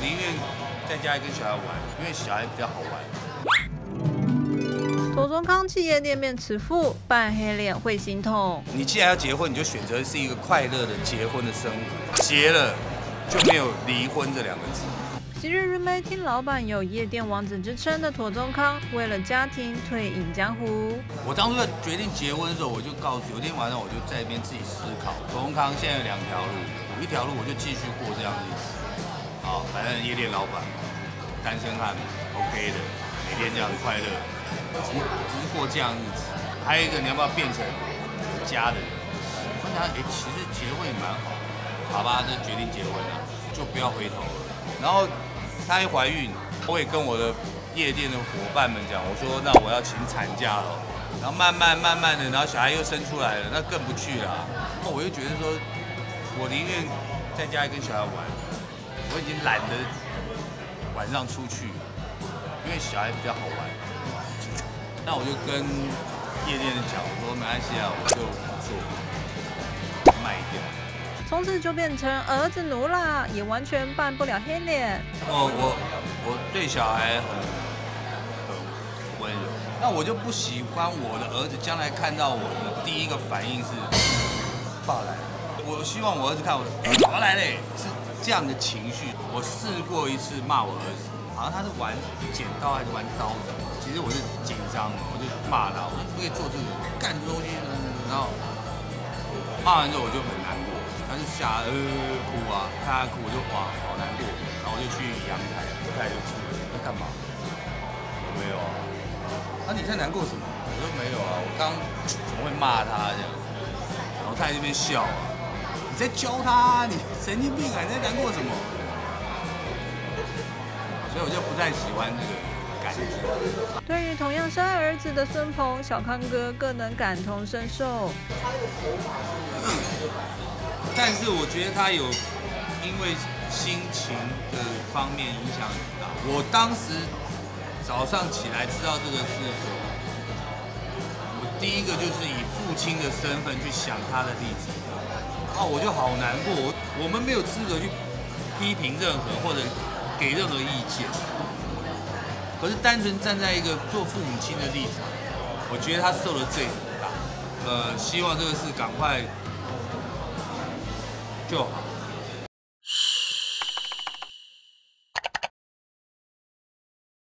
宁愿在家里跟小孩玩，因为小孩比较好玩。左宗康企业店面慈父，扮黑脸会心痛。你既然要结婚，你就选择是一个快乐的结婚的生活，结了就没有离婚这两个字。昔日日媒听老板有夜店王子之称的妥宗康，为了家庭退隐江湖。我当初在决定结婚的时候，我就告诉，有一天晚上我就在一边自己思考，妥宗康现在有两条路，一条路我就继续过这样的日子，好，反正夜店老板，单身汉，OK 的，每天这样快乐，只只是过这样日子。还有一个，你要不要变成有家的人？我想，哎，其实结婚也蛮好，好吧，就决定结婚了，就不要回头了。然后。她一怀孕，我也跟我的夜店的伙伴们讲，我说那我要请产假了。然后慢慢慢慢的，然后小孩又生出来了，那更不去了。那我又觉得说，我宁愿在家里跟小孩玩，我已经懒得晚上出去，因为小孩比较好玩。那我就跟夜店的讲，我说没关系啊，我就做卖掉。从此就变成儿子奴了，也完全扮不了黑脸。我我我对小孩很很温柔，那我就不喜欢我的儿子将来看到我的第一个反应是爸来了。我希望我儿子看我，哎，爸来嘞，是这样的情绪。我试过一次骂我儿子，好像他是玩剪刀还是玩刀子，其实我是紧张，我就骂他，我说不可以做这个，干这东西，然后骂完之后我就很难过。他就吓呃哭啊，看他哭我就哇好难过，然后我就去阳台，太太就出来，在干嘛？没有啊，那你在难过什么？我说没有啊，我刚怎么会骂他这样？然后他在这边笑啊，你在教他，你神经病啊，你在难过什么？所以我就不太喜欢这个感觉。对于同样是爱儿子的孙鹏，小康哥更能感同身受。但是我觉得他有因为心情的方面影响很大。我当时早上起来知道这个事的时候，我第一个就是以父亲的身份去想他的例子，我就好难过。我们没有资格去批评任何或者给任何意见，可是单纯站在一个做父母亲的立场，我觉得他受的罪很大。呃，希望这个事赶快。就好。